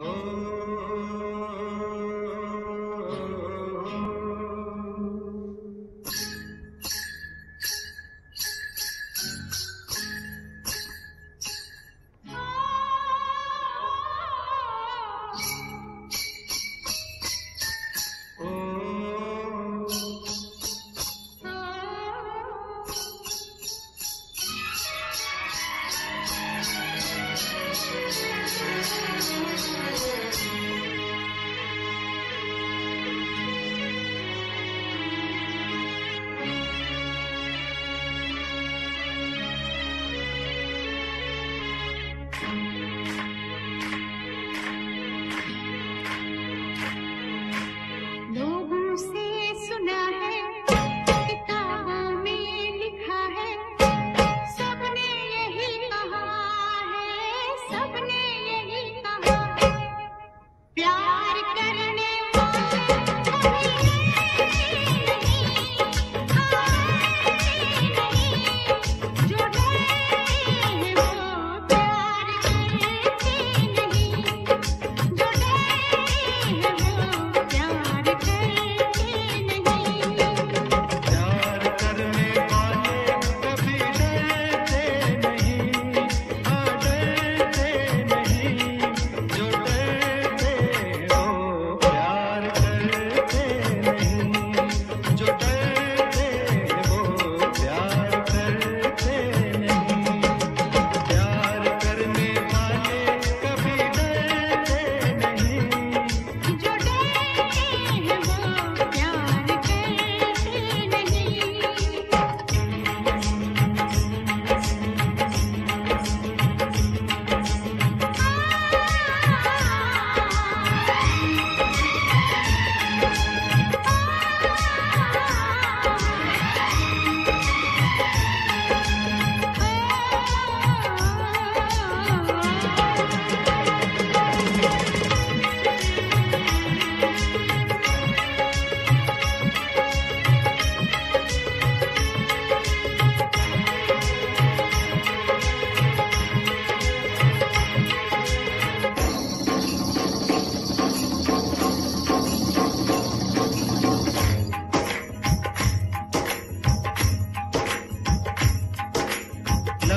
Oh.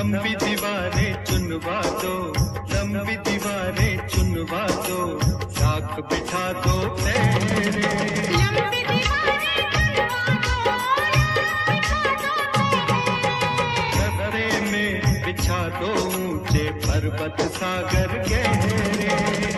लंबी दीवारें चुनवा दो लंबी दीवारें चुनवा दो साख बिठा दो तेरे। में बिछा दो ऊँचे पर्वत सागर गहरे।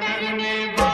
में